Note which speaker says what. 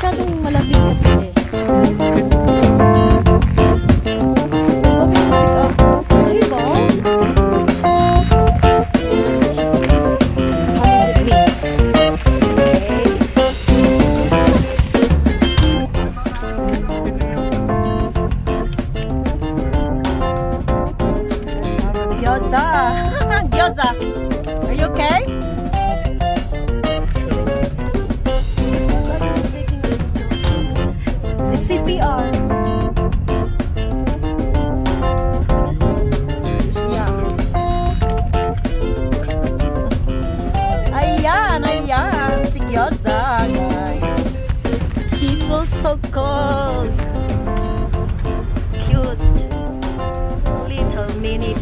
Speaker 1: masyadong malapit kasi eh. Gyoza! Gyoza! Are you okay? Yeah. Ayan, ayan. She feels so cold. Cute. Little mini